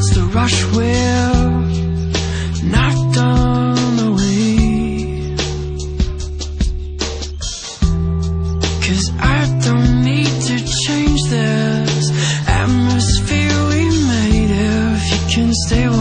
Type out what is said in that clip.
wants to rush will knock down the way. Cause I don't need to change this atmosphere we made if you can stay.